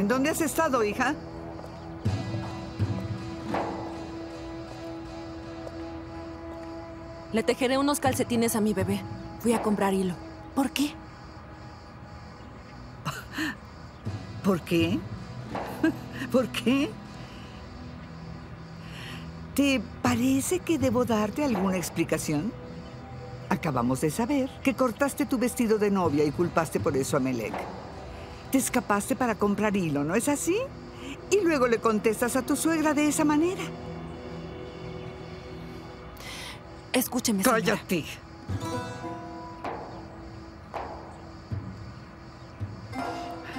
¿En dónde has estado, hija? Le tejeré unos calcetines a mi bebé. Fui a comprar hilo. ¿Por qué? ¿Por qué? ¿Por qué? ¿Te parece que debo darte alguna explicación? Acabamos de saber que cortaste tu vestido de novia y culpaste por eso a Melek. Te escapaste para comprar hilo, ¿no es así? Y luego le contestas a tu suegra de esa manera. Escúcheme, señora. Cállate.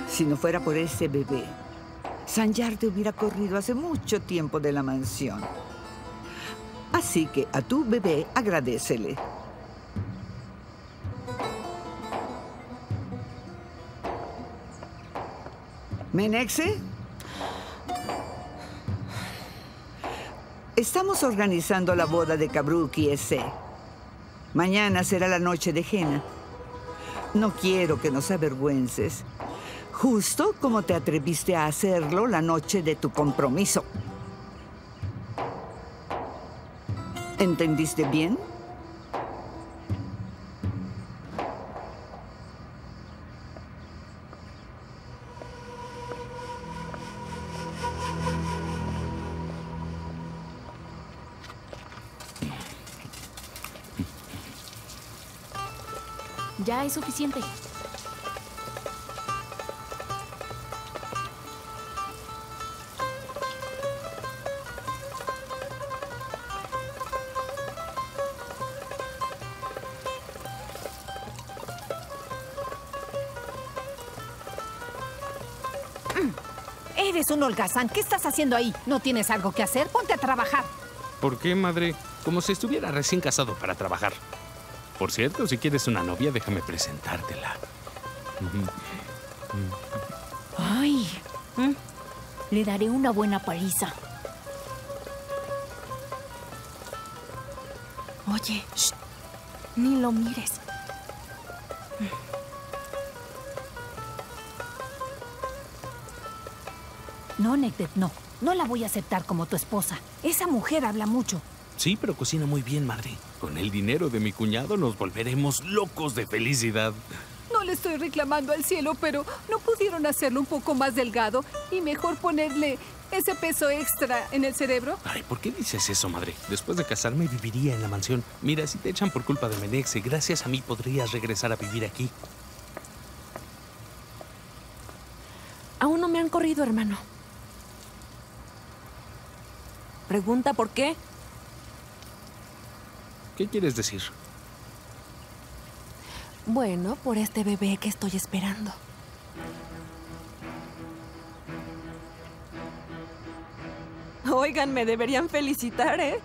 Si no fuera por ese bebé, Sanyar te hubiera corrido hace mucho tiempo de la mansión. Así que a tu bebé agradecele. ¿Menexe? Estamos organizando la boda de Kabruk y Ese. Mañana será la noche de Jena. No quiero que nos avergüences. Justo como te atreviste a hacerlo la noche de tu compromiso. ¿Entendiste bien? Es suficiente. Eres un holgazán. ¿Qué estás haciendo ahí? ¿No tienes algo que hacer? Ponte a trabajar. ¿Por qué, madre? Como si estuviera recién casado para trabajar. Por cierto, si quieres una novia, déjame presentártela. Ay, le daré una buena paliza. Oye, shh, ni lo mires. No, Necdet, no. No la voy a aceptar como tu esposa. Esa mujer habla mucho. Sí, pero cocina muy bien, madre. Con el dinero de mi cuñado nos volveremos locos de felicidad. No le estoy reclamando al cielo, pero ¿no pudieron hacerlo un poco más delgado y mejor ponerle ese peso extra en el cerebro? Ay, ¿por qué dices eso, madre? Después de casarme viviría en la mansión. Mira, si te echan por culpa de Menexe, gracias a mí podrías regresar a vivir aquí. Aún no me han corrido, hermano. Pregunta por qué. ¿Qué quieres decir? Bueno, por este bebé que estoy esperando. Oigan, me deberían felicitar, ¿eh?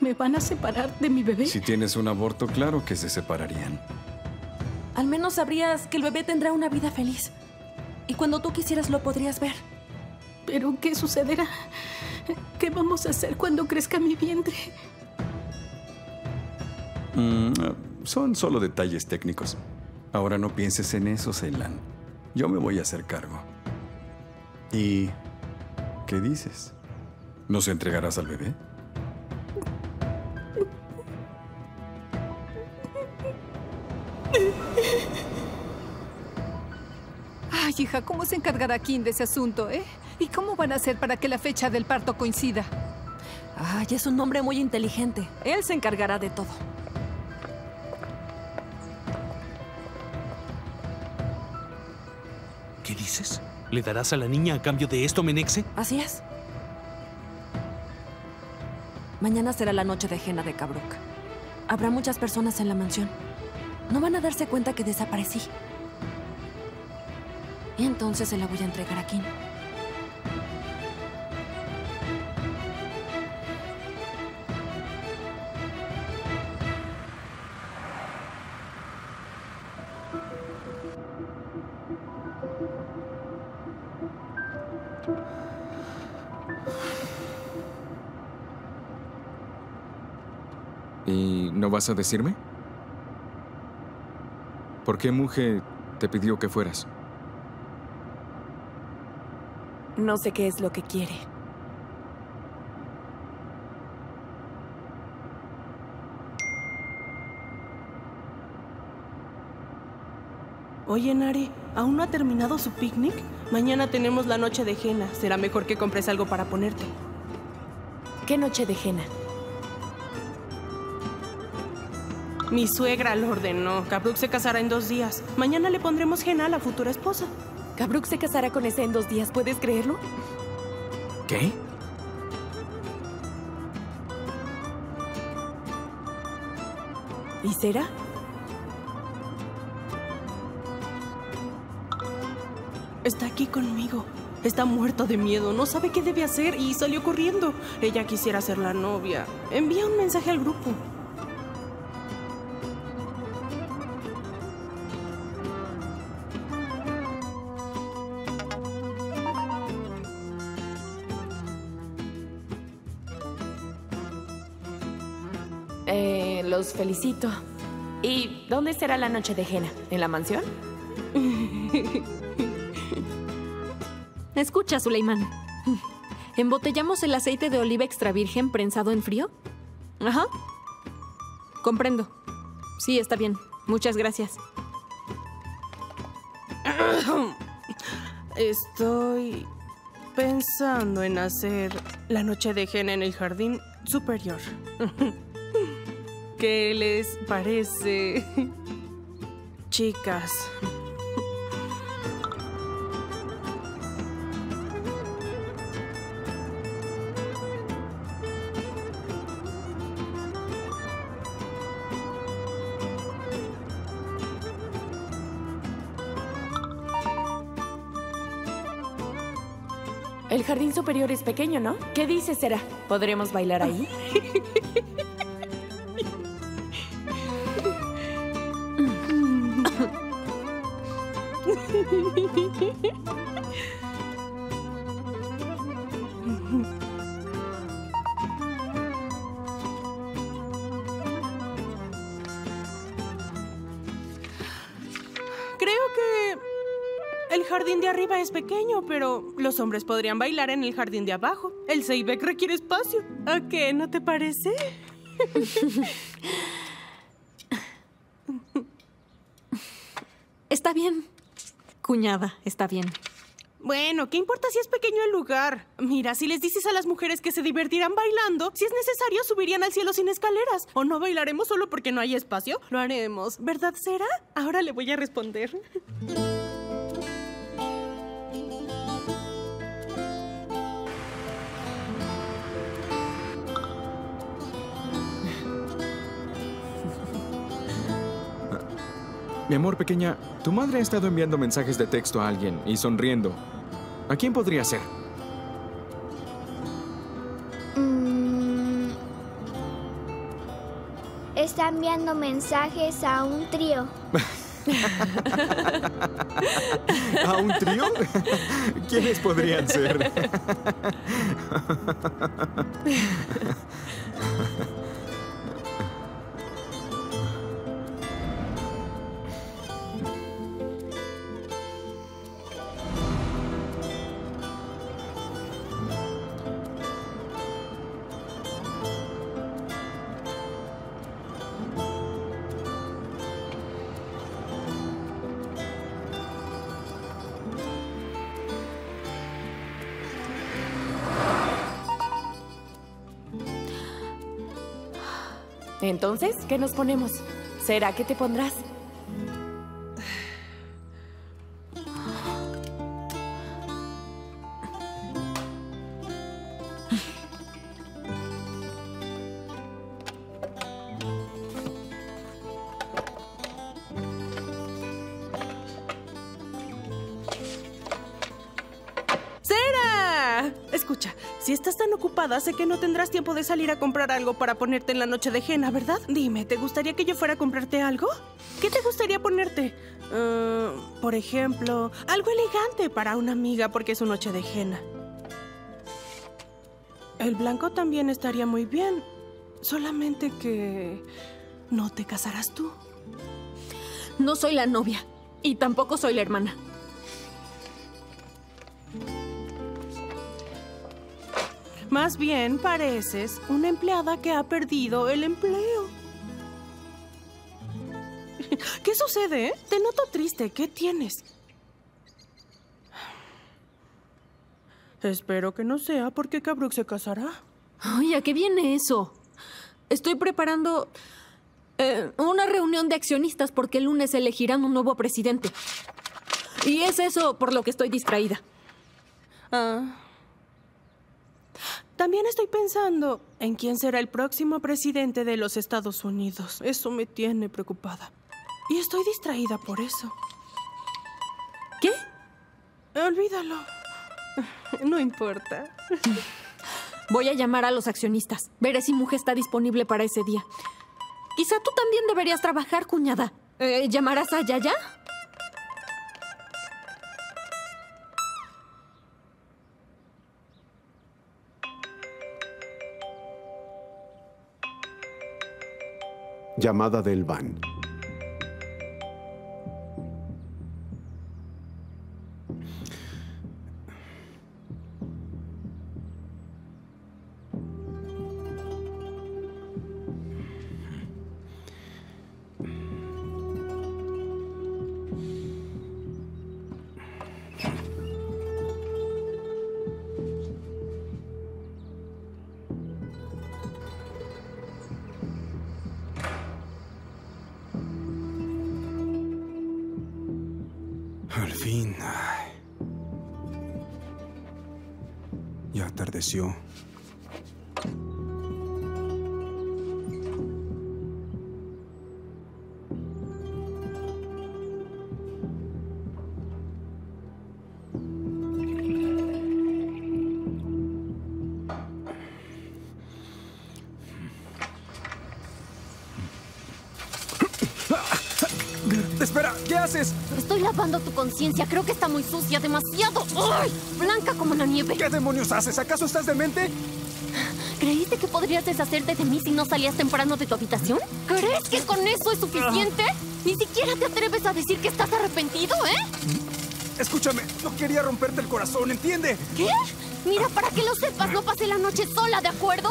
¿Me van a separar de mi bebé? Si tienes un aborto, claro que se separarían. Al menos sabrías que el bebé tendrá una vida feliz. Y cuando tú quisieras lo podrías ver. ¿Pero qué sucederá? ¿Qué vamos a hacer cuando crezca mi vientre? Mm, son solo detalles técnicos. Ahora no pienses en eso, Ceylan. Yo me voy a hacer cargo. ¿Y qué dices? ¿Nos entregarás al bebé? Hija, ¿cómo se encargará Kim de ese asunto, eh? ¿Y cómo van a hacer para que la fecha del parto coincida? Ay, es un hombre muy inteligente. Él se encargará de todo. ¿Qué dices? ¿Le darás a la niña a cambio de esto, Menexe? Así es. Mañana será la noche de Jena de Cabruk. Habrá muchas personas en la mansión. No van a darse cuenta que desaparecí. Y entonces se la voy a entregar a Kim. ¿Y no vas a decirme? ¿Por qué Muge te pidió que fueras? No sé qué es lo que quiere. Oye, Nari, ¿aún no ha terminado su picnic? Mañana tenemos la noche de Jena. Será mejor que compres algo para ponerte. ¿Qué noche de Jena? Mi suegra lo ordenó. Kabruk se casará en dos días. Mañana le pondremos Jena a la futura esposa. Kabruk se casará con ese en dos días, ¿puedes creerlo? ¿Qué? ¿Y será? Está aquí conmigo. Está muerto de miedo, no sabe qué debe hacer y salió corriendo. Ella quisiera ser la novia. Envía un mensaje al grupo. Felicito. ¿Y dónde será la noche de Jena? ¿En la mansión? Escucha, Suleiman. ¿Embotellamos el aceite de oliva extra virgen prensado en frío? Ajá. Comprendo. Sí, está bien. Muchas gracias. Estoy pensando en hacer la noche de Jena en el jardín superior. ¿Qué les parece? Chicas. El jardín superior es pequeño, ¿no? ¿Qué dices, Sera? ¿Podremos bailar ahí? jardín de arriba es pequeño, pero los hombres podrían bailar en el jardín de abajo. El Seibek requiere espacio. ¿A qué? ¿No te parece? Está bien. Cuñada, está bien. Bueno, ¿qué importa si es pequeño el lugar? Mira, si les dices a las mujeres que se divertirán bailando, si es necesario subirían al cielo sin escaleras. ¿O no bailaremos solo porque no hay espacio? Lo haremos. ¿Verdad, Sera? Ahora le voy a responder. Mi amor pequeña, tu madre ha estado enviando mensajes de texto a alguien y sonriendo. ¿A quién podría ser? Mm. Está enviando mensajes a un trío. ¿A un trío? ¿Quiénes podrían ser? Entonces, ¿qué nos ponemos? ¿Será que te pondrás? Sé que no tendrás tiempo de salir a comprar algo para ponerte en la noche de Jena, ¿verdad? Dime, ¿te gustaría que yo fuera a comprarte algo? ¿Qué te gustaría ponerte? Ah, por ejemplo, algo elegante para una amiga porque es su noche de Jena. El blanco también estaría muy bien. Solamente que no te casarás tú. No soy la novia y tampoco soy la hermana. Más bien pareces una empleada que ha perdido el empleo. ¿Qué sucede? Te noto triste. ¿Qué tienes? Espero que no sea porque Cabruk se casará. Ay, ¿a qué viene eso? Estoy preparando eh, una reunión de accionistas porque el lunes elegirán un nuevo presidente. Y es eso por lo que estoy distraída. Ah. También estoy pensando en quién será el próximo presidente de los Estados Unidos. Eso me tiene preocupada. Y estoy distraída por eso. ¿Qué? Olvídalo. No importa. Voy a llamar a los accionistas. Veré si Mujer está disponible para ese día. Quizá tú también deberías trabajar, cuñada. Eh, ¿Llamarás a Yaya? Llamada del van. Al fin. Ya atardeció. Lavando tu conciencia. Creo que está muy sucia, demasiado. ¡Ay! Blanca como la nieve. ¿Qué demonios haces? ¿Acaso estás demente? ¿Creíste que podrías deshacerte de mí si no salías temprano de tu habitación? ¿Crees que con eso es suficiente? Ni siquiera te atreves a decir que estás arrepentido, ¿eh? Escúchame, no quería romperte el corazón, ¿entiende? ¿Qué? Mira, para que lo sepas, no pasé la noche sola, ¿de acuerdo?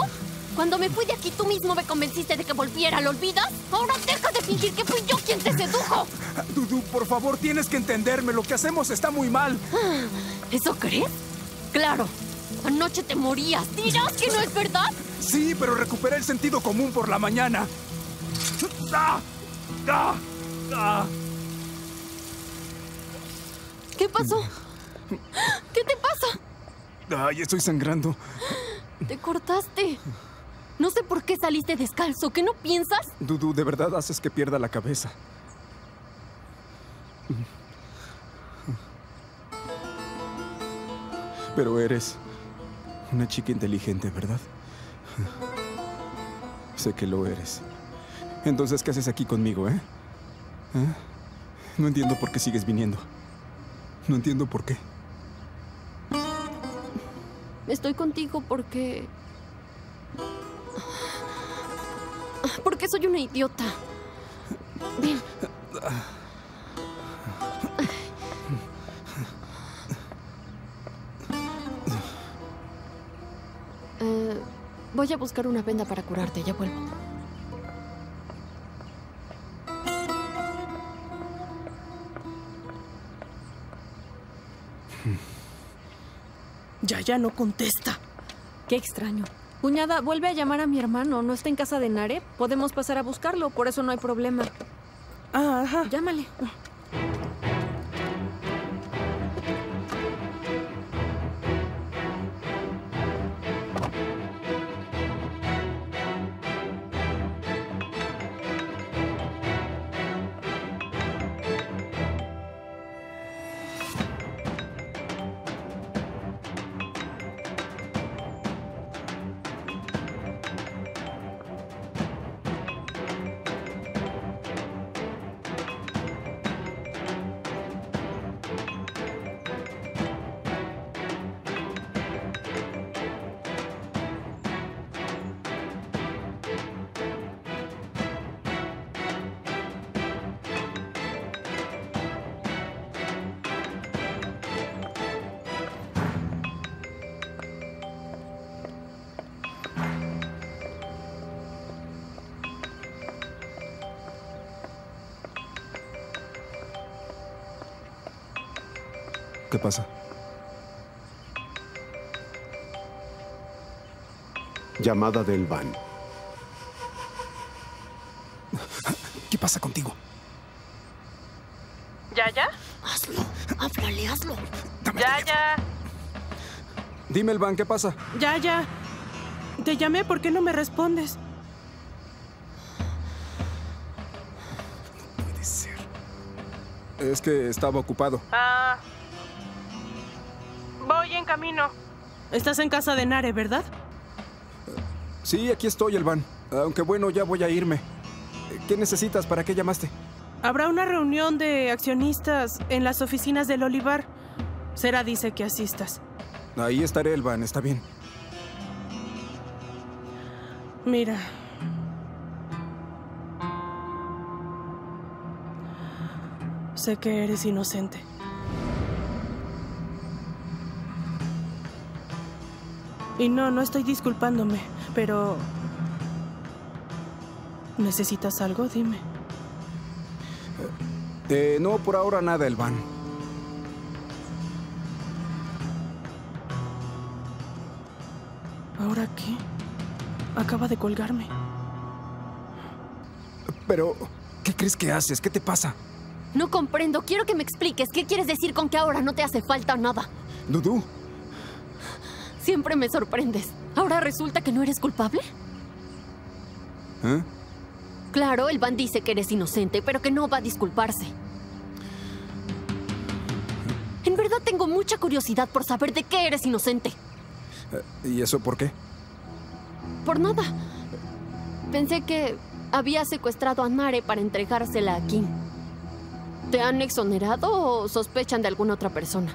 Cuando me fui de aquí, tú mismo me convenciste de que volviera, ¿lo olvidas? Ahora deja de fingir que fui yo quien te sedujo. Dudu, por favor, tienes que entenderme. Lo que hacemos está muy mal. ¿Eso crees? Claro. Anoche te morías. ¿Dirás que no es verdad? Sí, pero recuperé el sentido común por la mañana. ¡Ah! ¡Ah! ¡Ah! ¿Qué pasó? ¿Qué te pasa? Ay, estoy sangrando. Te cortaste. No sé por qué saliste descalzo. ¿Qué no piensas? Dudu, de verdad haces que pierda la cabeza. Pero eres una chica inteligente, ¿verdad? Sé que lo eres. Entonces, ¿qué haces aquí conmigo, eh? ¿Eh? No entiendo por qué sigues viniendo. No entiendo por qué. Estoy contigo porque... Porque soy una idiota. Ven. Eh, voy a buscar una venda para curarte, ya vuelvo. Ya, ya no contesta. Qué extraño. Cuñada, vuelve a llamar a mi hermano. ¿No está en casa de Nare? Podemos pasar a buscarlo, por eso no hay problema. Ah, ajá. Llámale. ¿Qué pasa? Llamada del van. ¿Qué pasa contigo? ¿Ya, ya? Hazlo. Háblale, hazlo. Ya, ya. Dime, el van, ¿qué pasa? Ya, ya. Te llamé, ¿por qué no me respondes? Puede ser. Es que estaba ocupado. Ah. Camino. Estás en casa de Nare, ¿verdad? Sí, aquí estoy, el van. Aunque bueno, ya voy a irme. ¿Qué necesitas? ¿Para qué llamaste? Habrá una reunión de accionistas en las oficinas del Olivar. Sera dice que asistas. Ahí estaré, el van, está bien. Mira. Sé que eres inocente. Y no, no estoy disculpándome, pero... ¿Necesitas algo? Dime. Eh, no, por ahora nada, el van. ¿Ahora qué? Acaba de colgarme. Pero, ¿qué crees que haces? ¿Qué te pasa? No comprendo. Quiero que me expliques. ¿Qué quieres decir con que ahora no te hace falta nada? Dudu, Siempre me sorprendes. ¿Ahora resulta que no eres culpable? ¿eh? Claro, el Van dice que eres inocente, pero que no va a disculparse. En verdad tengo mucha curiosidad por saber de qué eres inocente. Eh, ¿Y eso por qué? Por nada. Pensé que había secuestrado a Nare para entregársela a Kim. ¿Te han exonerado o sospechan de alguna otra persona?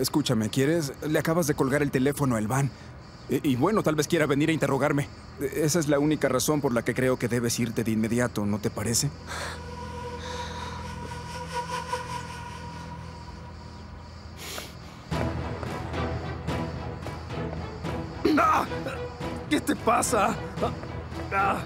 Escúchame, ¿quieres? Le acabas de colgar el teléfono al van. Y, y bueno, tal vez quiera venir a interrogarme. Eh, Esa es la única razón por la que creo que debes irte de inmediato, ¿no te parece? ¡Ah! ¿Qué te pasa? Ah,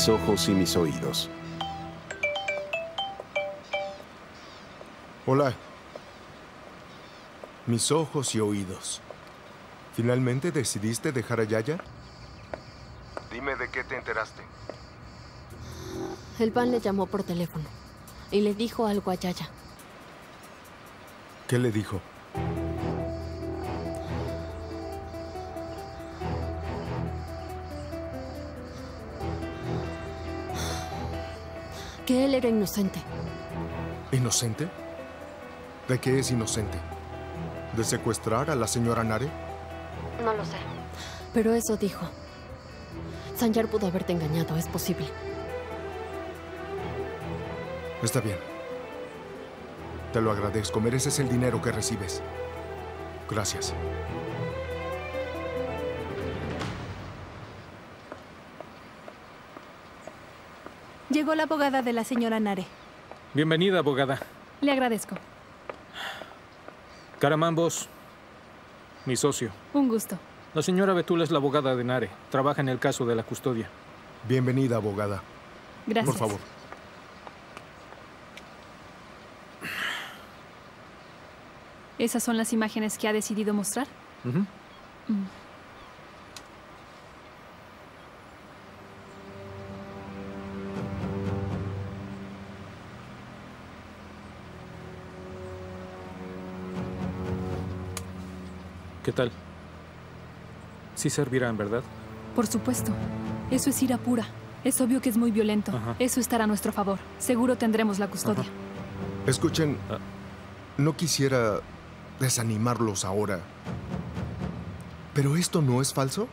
Mis ojos y mis oídos. Hola. Mis ojos y oídos. ¿Finalmente decidiste dejar a Yaya? Dime de qué te enteraste. El Van le llamó por teléfono y le dijo algo a Yaya. ¿Qué le dijo? Que él era inocente. ¿Inocente? ¿De qué es inocente? ¿De secuestrar a la señora Nare? No lo sé. Pero eso dijo. Sanyar pudo haberte engañado, es posible. Está bien. Te lo agradezco. Mereces el dinero que recibes. Gracias. Llegó la abogada de la señora Nare. Bienvenida, abogada. Le agradezco. Caramambos, mi socio. Un gusto. La señora Betula es la abogada de Nare. Trabaja en el caso de la custodia. Bienvenida, abogada. Gracias. Por favor. ¿Esas son las imágenes que ha decidido mostrar? Mm. ¿Qué tal? Sí servirán, ¿verdad? Por supuesto. Eso es ira pura. Es obvio que es muy violento. Ajá. Eso estará a nuestro favor. Seguro tendremos la custodia. Escuchen, no quisiera desanimarlos ahora. ¿Pero esto no es falso?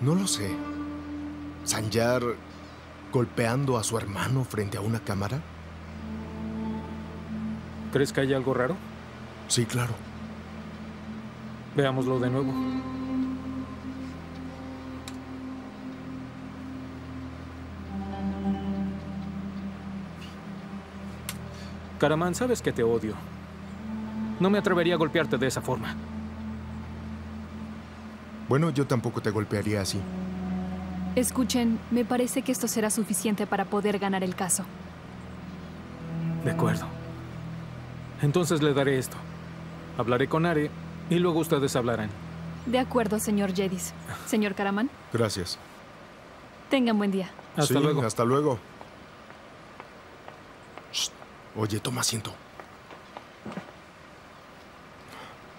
No lo sé. ¿Sanyar golpeando a su hermano frente a una cámara? ¿Crees que hay algo raro? Sí, claro. Veámoslo de nuevo. Karaman, sabes que te odio. No me atrevería a golpearte de esa forma. Bueno, yo tampoco te golpearía así. Escuchen, me parece que esto será suficiente para poder ganar el caso. De acuerdo. Entonces le daré esto. Hablaré con Are y luego ustedes hablarán. De acuerdo, señor Jedis. Señor Karaman, Gracias. tengan buen día. Hasta Sí, luego. Hasta luego. Shh. Oye, toma asiento.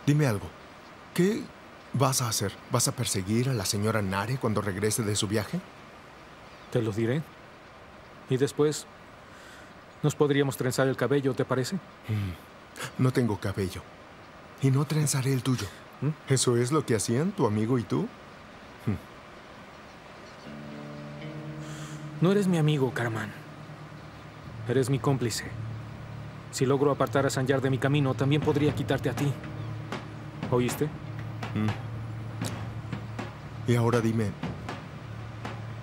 Dime algo. ¿Qué vas a hacer? ¿Vas a perseguir a la señora Nare cuando regrese de su viaje? Te lo diré. Y después nos podríamos trenzar el cabello, ¿te parece? Mm, No tengo cabello. Y no trenzaré el tuyo. ¿Eso es lo que hacían tu amigo y tú? No eres mi amigo, Karaman. Eres mi cómplice. Si logro apartar a Sanyar de mi camino, también podría quitarte a ti. ¿Oíste? Mm. Y ahora dime,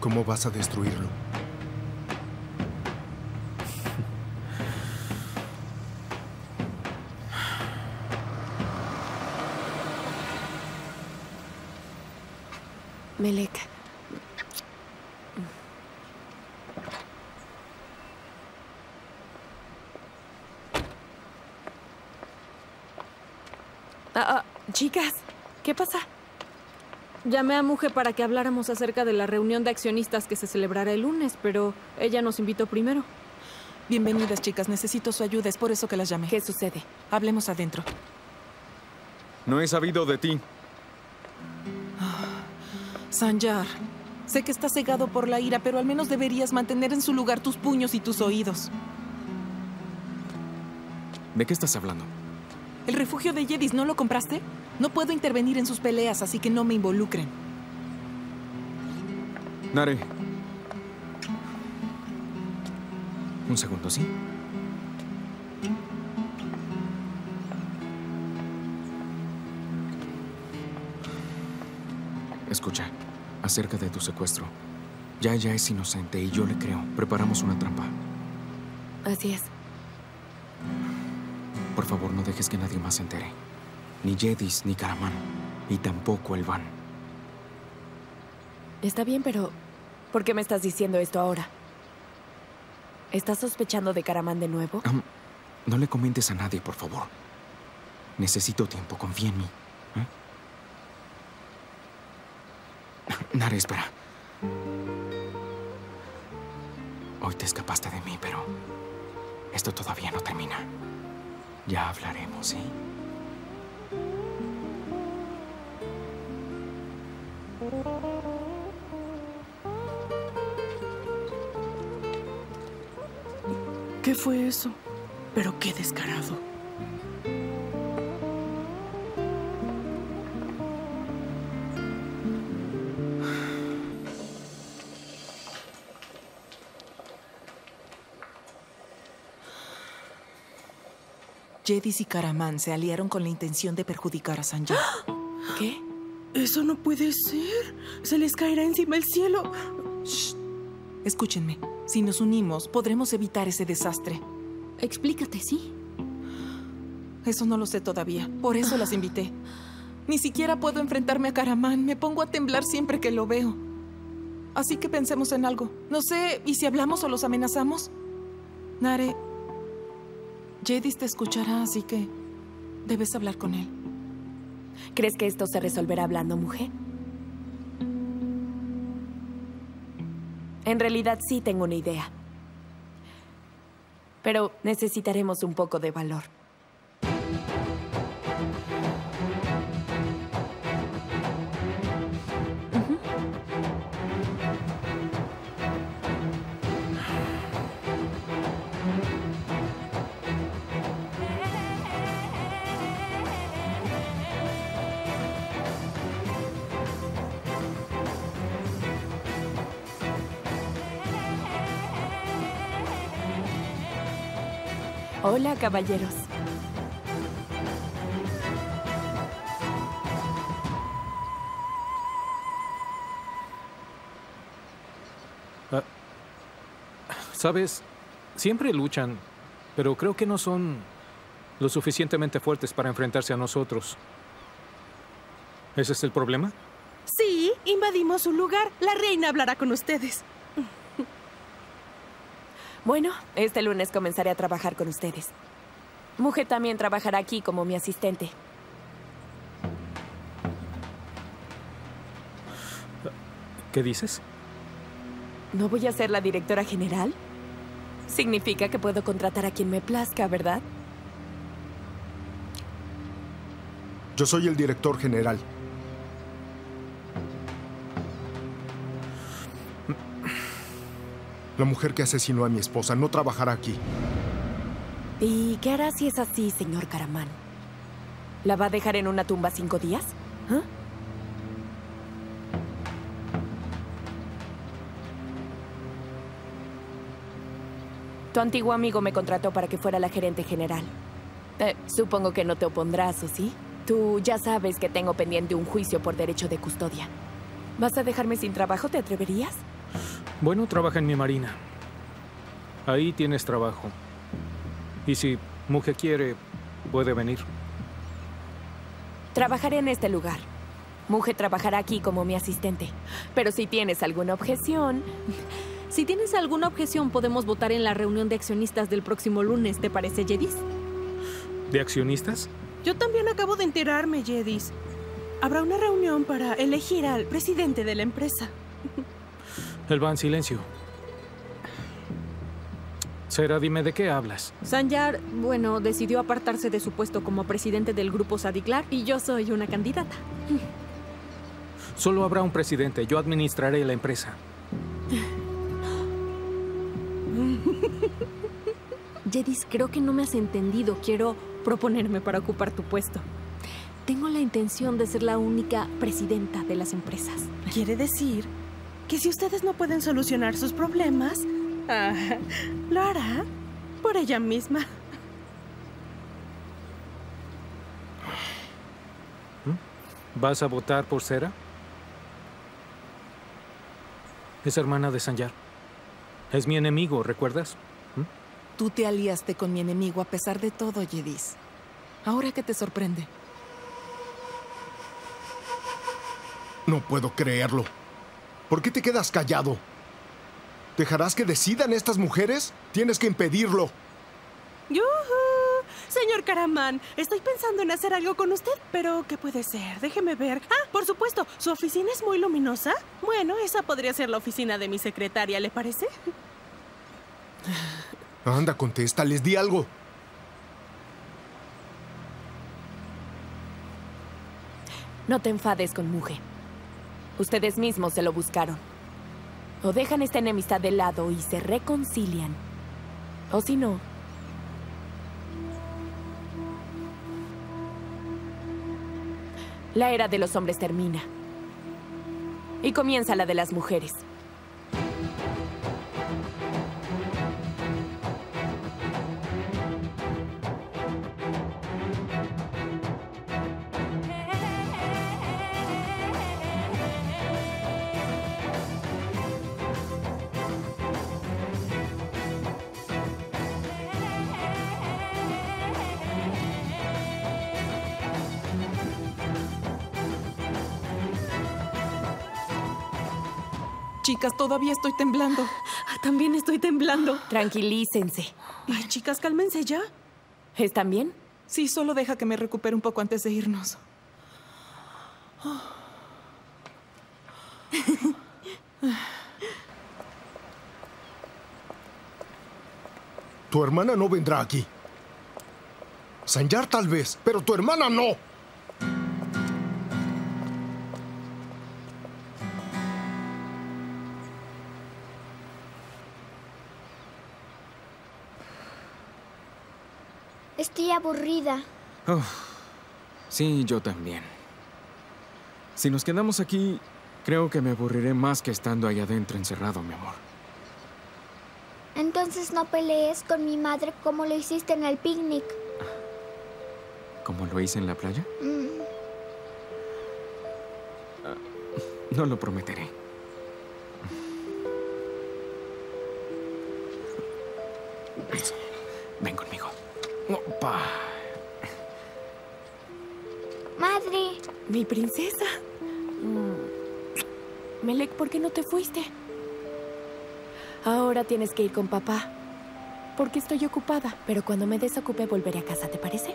¿cómo vas a destruirlo? Melek. Ah, ah, chicas, ¿qué pasa? Llamé a Muje para que habláramos acerca de la reunión de accionistas que se celebrará el lunes, pero ella nos invitó primero. Bienvenidas, chicas. Necesito su ayuda. Es por eso que las llamé. ¿Qué sucede? Hablemos adentro. No he sabido de ti. Sanjar, sé que estás cegado por la ira, pero al menos deberías mantener en su lugar tus puños y tus oídos. ¿De qué estás hablando? ¿El refugio de Jedis no lo compraste? No puedo intervenir en sus peleas, así que no me involucren. Nare. Un segundo, ¿sí? Escucha, acerca de tu secuestro. Ya ella es inocente y yo le creo. Preparamos una trampa. Así es. Por favor, no dejes que nadie más se entere. Ni Jedis, ni Karaman. Y tampoco el Van. Está bien, pero ¿por qué me estás diciendo esto ahora? ¿Estás sospechando de Karaman de nuevo? No le comentes a nadie, por favor. Necesito tiempo, confía en mí. Nare, espera. Hoy te escapaste de mí, pero esto todavía no termina. Ya hablaremos, ¿sí? ¿Qué fue eso? Pero qué descarado. Jedis y Karaman se aliaron con la intención de perjudicar a Sanjar. ¿Qué? Eso no puede ser. Se les caerá encima el cielo. Escúchenme. Si nos unimos, podremos evitar ese desastre. Explícate, sí. Eso no lo sé todavía. Por eso las invité. Ni siquiera puedo enfrentarme a Karaman. Me pongo a temblar siempre que lo veo. Así que pensemos en algo. No sé, ¿y si hablamos o los amenazamos? Nare, Jedis te escuchará, así que debes hablar con él. ¿Crees que esto se resolverá hablando, mujer? En realidad sí tengo una idea. Pero necesitaremos un poco de valor. Hola, caballeros. Ah, Sabes, siempre luchan pero creo que no son lo suficientemente fuertes para enfrentarse a nosotros. ¿Ese es el problema? Sí, invadimos su lugar. La reina hablará con ustedes. Bueno, este lunes comenzaré a trabajar con ustedes. Mujer también trabajará aquí como mi asistente. ¿Qué dices? ¿No voy a ser la directora general? Significa que puedo contratar a quien me plazca, ¿verdad? Yo soy el director general. La mujer que asesinó a mi esposa no trabajará aquí. ¿Y qué hará si es así, señor Caramán? ¿La va a dejar en una tumba cinco días? ¿Ah? Tu antiguo amigo me contrató para que fuera la gerente general. Eh, supongo que no te opondrás, ¿o sí? Tú ya sabes que tengo pendiente un juicio por derecho de custodia. ¿Vas a dejarme sin trabajo? ¿Te atreverías? Bueno, trabaja en mi marina. Ahí tienes trabajo. Y si Mujer quiere, puede venir. Trabajaré en este lugar. Mujer trabajará aquí como mi asistente. Pero si tienes alguna objeción... Si tienes alguna objeción, podemos votar en la reunión de accionistas del próximo lunes, ¿te parece, Jedis? ¿De accionistas? Yo también acabo de enterarme, Jedis. Habrá una reunión para elegir al presidente de la empresa. El van silencio. Sera, dime de qué hablas. Sanyar, bueno, decidió apartarse de su puesto como presidente del grupo Sadiklar y yo soy una candidata. Solo habrá un presidente. Yo administraré la empresa. Jedis, creo que no me has entendido. Quiero proponerme para ocupar tu puesto. Tengo la intención de ser la única presidenta de las empresas. ¿Quiere decir que si ustedes no pueden solucionar sus problemas, ah, lo hará por ella misma? ¿Vas a votar por Sera? Es hermana de Sanyar. Es mi enemigo, ¿recuerdas? Tú te aliaste con mi enemigo a pesar de todo, Jedis. ¿Ahora qué te sorprende? No puedo creerlo. ¿Por qué te quedas callado? ¿Dejarás que decidan estas mujeres? Tienes que impedirlo. ¡Yuhu! Señor Caramán, estoy pensando en hacer algo con usted, pero ¿qué puede ser? Déjeme ver. Ah, por supuesto, ¿su oficina es muy luminosa? Bueno, esa podría ser la oficina de mi secretaria, ¿le parece? Anda, contesta, les di algo. No te enfades con Muje. Ustedes mismos se lo buscaron. O dejan esta enemistad de lado y se reconcilian. O si no... La era de los hombres termina. Y comienza la de las mujeres. Chicas, todavía estoy temblando. También estoy temblando. Tranquilícense. Ay, chicas, cálmense ya. ¿Están bien? Sí, solo deja que me recupere un poco antes de irnos. Tu hermana no vendrá aquí. Sanyar tal vez, pero tu hermana no. Aburrida. Oh, sí, yo también. Si nos quedamos aquí, creo que me aburriré más que estando ahí adentro encerrado, mi amor. Entonces no pelees con mi madre como lo hiciste en el picnic. ¿Como lo hice en la playa? Mm. No lo prometeré. Mi princesa. Mm. Melek, ¿por qué no te fuiste? Ahora tienes que ir con papá. Porque estoy ocupada, pero cuando me desocupe volveré a casa, ¿te parece?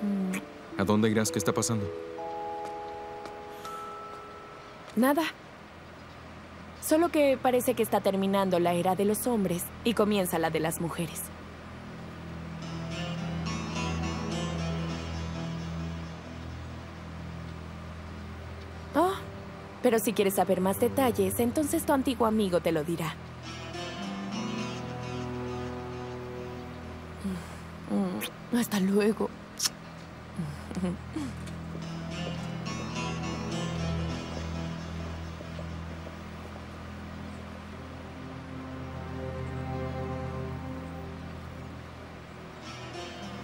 Mm. ¿A dónde irás? ¿Qué está pasando? Nada. Solo que parece que está terminando la era de los hombres y comienza la de las mujeres. Pero si quieres saber más detalles, entonces tu antiguo amigo te lo dirá. Mm, Hasta luego.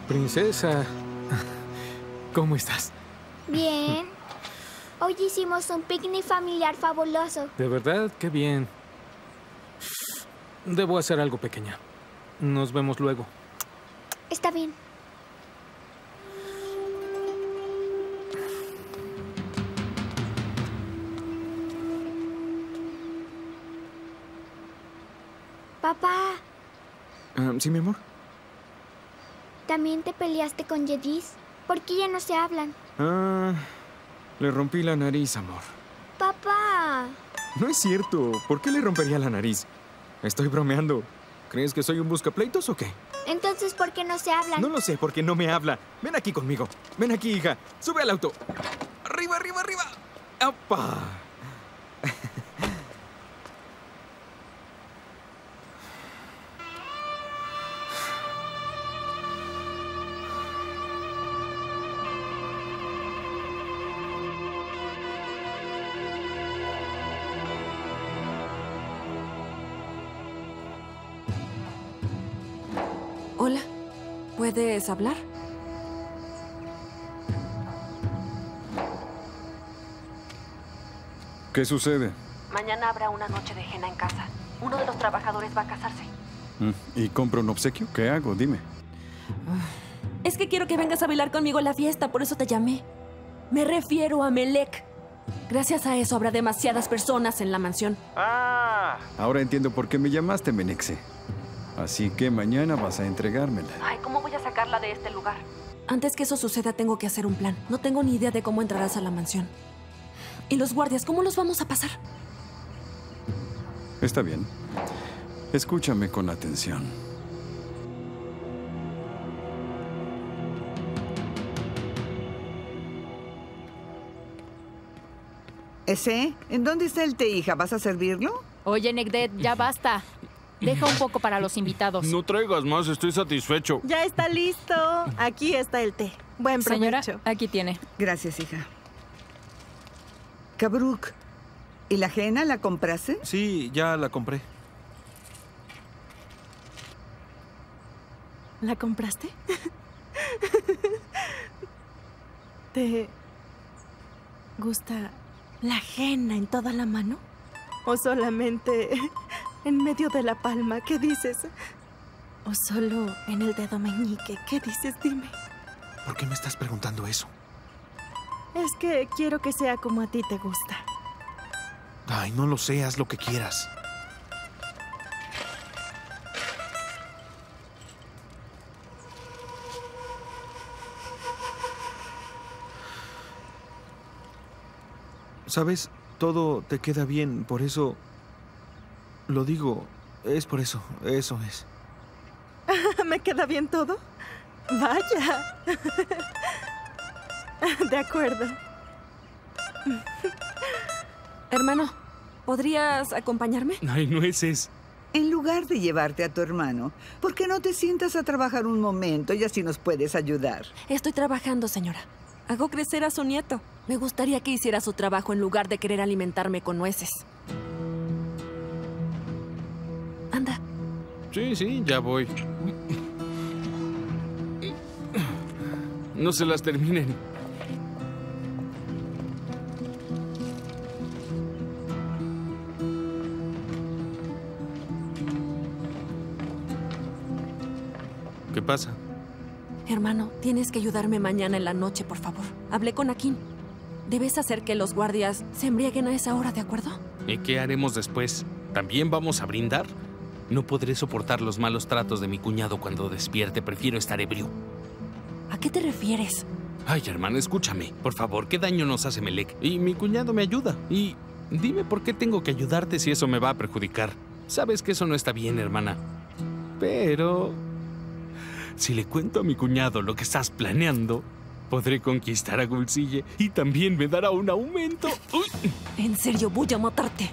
Princesa, ¿cómo estás? Bien. Hoy hicimos un picnic familiar fabuloso. De verdad, qué bien. Debo hacer algo pequeña. Nos vemos luego. Está bien. Papá, Ah, ¿Sí, mi amor? ¿también te peleaste con Yedis? ¿Por qué ya no se hablan? Ah, le rompí la nariz, amor. Papá. No es cierto. ¿Por qué le rompería la nariz? Estoy bromeando. ¿Crees que soy un buscapleitos o qué? Entonces, ¿por qué no se hablan? No lo sé, porque no me habla. Ven aquí conmigo. Ven aquí, hija. Sube al auto. Arriba, arriba, arriba. ¡Apa! ¿Puedes hablar? ¿Qué sucede? Mañana habrá una noche de henna en casa. Uno de los trabajadores va a casarse. Mm, ¿Y compro un obsequio? ¿Qué hago? Dime. Es que quiero que vengas a bailar conmigo a la fiesta, por eso te llamé. Me refiero a Melek. Gracias a eso habrá demasiadas personas en la mansión. Ah. Ahora entiendo por qué me llamaste, Menexe. Así que mañana vas a entregármela. Ay, ¿cómo sacarla de este lugar? Antes que eso suceda, tengo que hacer un plan. No tengo ni idea de cómo entrarás a la mansión. ¿Y los guardias, cómo los vamos a pasar? Está bien. Escúchame con atención. ¿Ese? ¿En dónde está el té, hija? ¿Vas a servirlo? Oye, Negdet, ya basta. Deja un poco para los invitados. No traigas más, estoy satisfecho. Ya está listo. Aquí está el té. Buen Señora, provecho. aquí tiene. Gracias, hija. Kabruk, ¿y la ajena la compraste? Sí, ya la compré. ¿La compraste? ¿Te gusta la ajena en toda la mano? ¿O solamente en medio de la palma? ¿Qué dices? ¿O solo en el dedo meñique? ¿Qué dices? Dime. ¿Por qué me estás preguntando eso? Es que quiero que sea como a ti te gusta. Ay, no lo sé, haz lo que quieras. Sabes, todo te queda bien, por eso lo digo, es por eso, eso es. ¿Me queda bien todo? Vaya. De acuerdo. Hermano, ¿podrías acompañarme? Ay, nueces. En lugar de llevarte a tu hermano, ¿por qué no te sientas a trabajar un momento y así nos puedes ayudar? Estoy trabajando, señora. Hago crecer a su nieto. Me gustaría que hiciera su trabajo en lugar de querer alimentarme con nueces. Anda. Sí, sí, ya voy. No se las terminen. ¿Qué pasa? Hermano, tienes que ayudarme mañana en la noche, por favor. Hablé con Akin. Debes hacer que los guardias se embriaguen a esa hora, ¿de acuerdo? ¿Y qué haremos después? ¿También vamos a brindar? No podré soportar los malos tratos de mi cuñado cuando despierte. Prefiero estar ebrio. ¿A qué te refieres? Ay, hermano, escúchame. Por favor, ¿qué daño nos hace Melek? Y mi cuñado me ayuda. Y dime por qué tengo que ayudarte si eso me va a perjudicar. Sabes que eso no está bien, hermana. Pero... Si le cuento a mi cuñado lo que estás planeando, podré conquistar a Gulsille y también me dará un aumento. Uy. En serio, voy a matarte.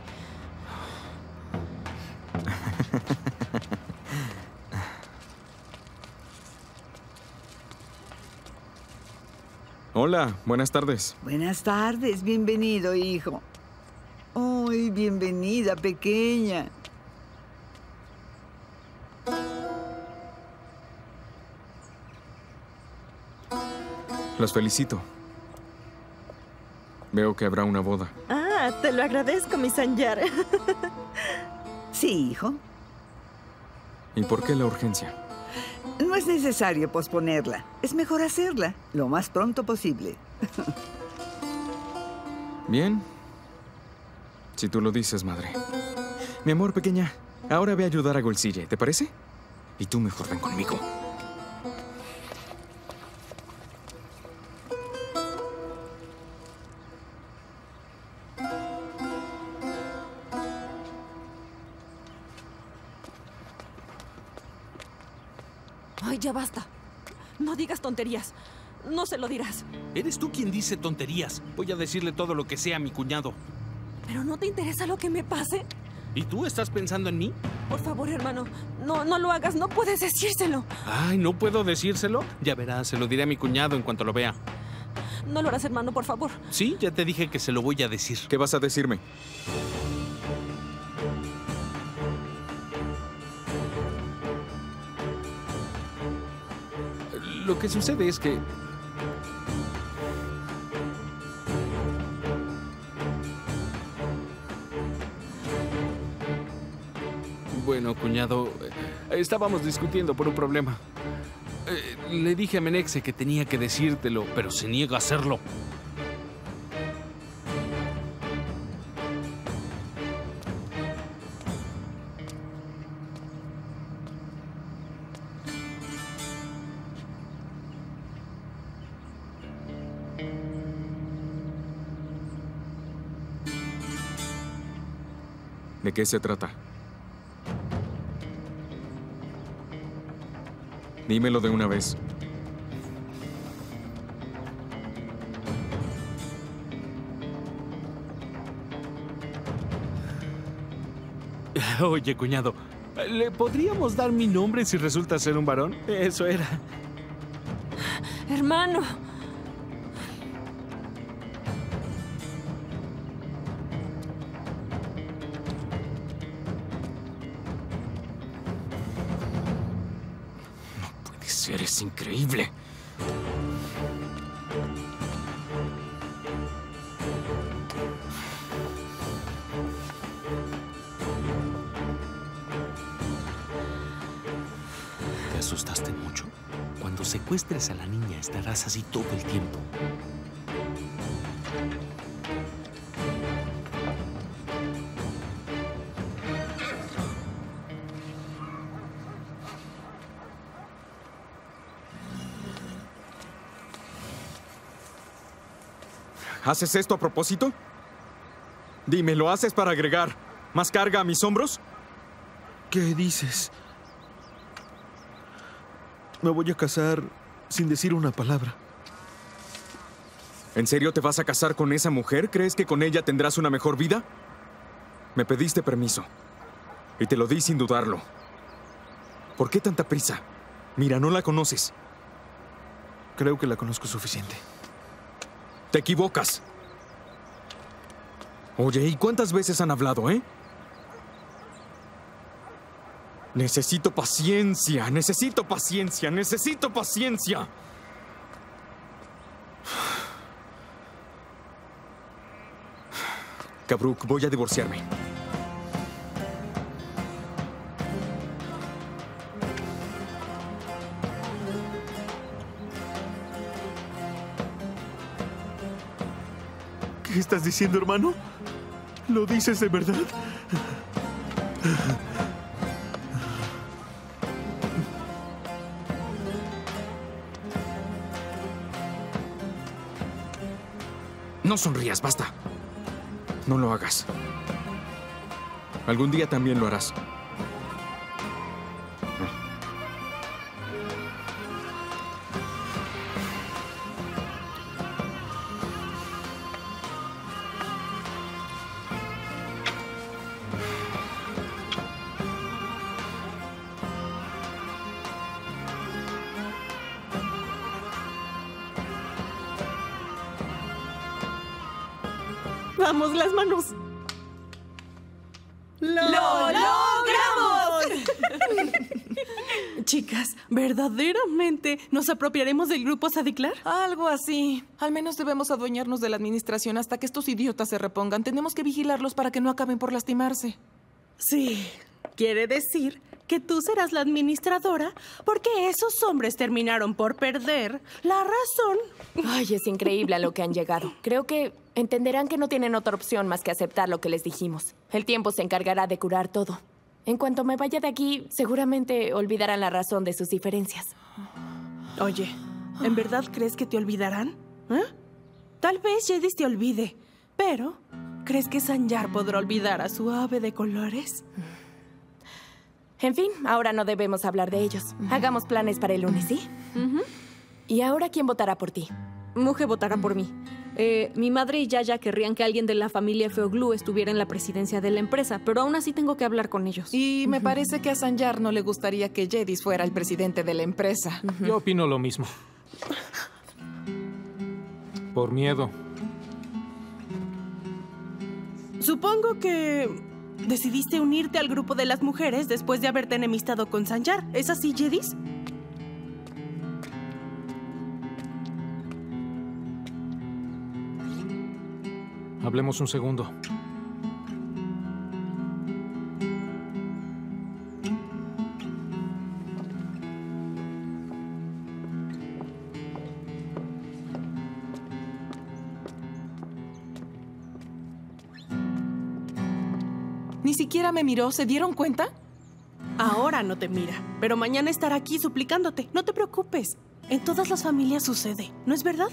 Hola, buenas tardes. Buenas tardes, bienvenido, hijo. Ay, bienvenida, pequeña. Los felicito. Veo que habrá una boda. Ah, te lo agradezco, mi Sanyar. Sí, hijo. ¿Y por qué la urgencia? No es necesario posponerla. Es mejor hacerla lo más pronto posible. Bien. Si tú lo dices, madre. Mi amor pequeña, ahora ve a ayudar a Golsille, ¿te parece? Y tú mejor ven conmigo. Basta. No digas tonterías. No se lo dirás. Eres tú quien dice tonterías. Voy a decirle todo lo que sea a mi cuñado. ¿Pero no te interesa lo que me pase? ¿Y tú estás pensando en mí? Por favor, hermano, no, no lo hagas. No puedes decírselo. Ay, ¿no puedo decírselo? Ya verás, se lo diré a mi cuñado en cuanto lo vea. No lo harás, hermano, por favor. Sí, ya te dije que se lo voy a decir. ¿Qué vas a decirme? Lo que sucede es que... Bueno, cuñado, eh, estábamos discutiendo por un problema. Eh, le dije a Menexe que tenía que decírtelo, pero se niega a hacerlo. Qué se trata? Dímelo de una vez. Oye, cuñado, ¿le podríamos dar mi nombre si resulta ser un varón? Eso era. Hermano. Increíble. ¿Te asustaste mucho? Cuando secuestres a la niña estarás así todo el tiempo. ¿Haces esto a propósito? Dime, ¿lo haces para agregar más carga a mis hombros? ¿Qué dices? Me voy a casar sin decir una palabra. ¿En serio te vas a casar con esa mujer? ¿Crees que con ella tendrás una mejor vida? Me pediste permiso. Y te lo di sin dudarlo. ¿Por qué tanta prisa? Mira, no la conoces. Creo que la conozco suficiente. Te equivocas. Oye, ¿y cuántas veces han hablado, eh? Necesito paciencia, necesito paciencia, necesito paciencia. Cabruk, voy a divorciarme. ¿Qué estás diciendo, hermano? ¿Lo dices de verdad? No sonrías, basta. No lo hagas. Algún día también lo harás. ¿Verdaderamente nos apropiaremos del grupo Sadiclar? Algo así. Al menos debemos adueñarnos de la administración hasta que estos idiotas se repongan. Tenemos que vigilarlos para que no acaben por lastimarse. Sí. Quiere decir que tú serás la administradora porque esos hombres terminaron por perder la razón. Ay, es increíble a lo que han llegado. Creo que entenderán que no tienen otra opción más que aceptar lo que les dijimos. El tiempo se encargará de curar todo. En cuanto me vaya de aquí, seguramente olvidarán la razón de sus diferencias. Oye, ¿en verdad crees que te olvidarán? ¿Eh? Tal vez Jedis te olvide, pero ¿crees que Sanyar podrá olvidar a su ave de colores? En fin, ahora no debemos hablar de ellos. Hagamos planes para el lunes, ¿sí? ¿Y ahora quién votará por ti? Mujer votará por mí. Eh, mi madre y Yaya querrían que alguien de la familia Feoglu estuviera en la presidencia de la empresa, pero aún así tengo que hablar con ellos. Y me parece que a Sanyar no le gustaría que Jedis fuera el presidente de la empresa. Yo opino lo mismo. Por miedo. Supongo que decidiste unirte al grupo de las mujeres después de haberte enemistado con Sanyar. ¿Es así, Jedis? Hablemos un segundo. Ni siquiera me miró. ¿Se dieron cuenta? Ahora no te mira, pero mañana estará aquí suplicándote. No te preocupes. En todas las familias sucede, ¿no es verdad?